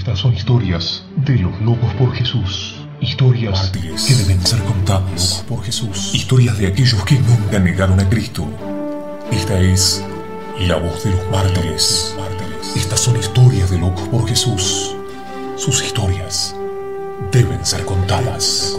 Estas son historias de los locos por Jesús. Historias que deben ser contadas. Locos por Jesús. Historias de aquellos que nunca negaron a Cristo. Esta es la voz de los mártires. Estas son historias de locos por Jesús. Sus historias deben ser contadas.